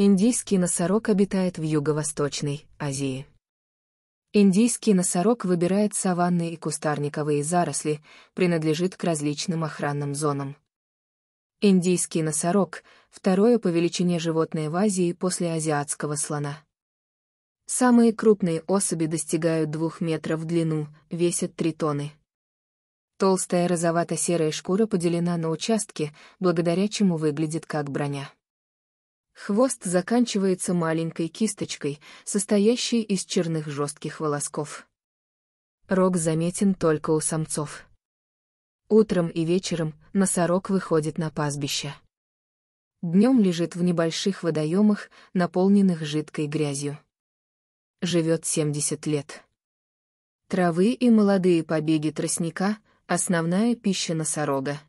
Индийский носорог обитает в Юго-Восточной Азии. Индийский носорог выбирает саванны и кустарниковые заросли, принадлежит к различным охранным зонам. Индийский носорог — второе по величине животное в Азии после азиатского слона. Самые крупные особи достигают двух метров в длину, весят 3 тонны. Толстая розовато-серая шкура поделена на участки, благодаря чему выглядит как броня. Хвост заканчивается маленькой кисточкой, состоящей из черных жестких волосков. Рог заметен только у самцов. Утром и вечером носорог выходит на пастбище. Днем лежит в небольших водоемах, наполненных жидкой грязью. Живет 70 лет. Травы и молодые побеги тростника — основная пища носорога.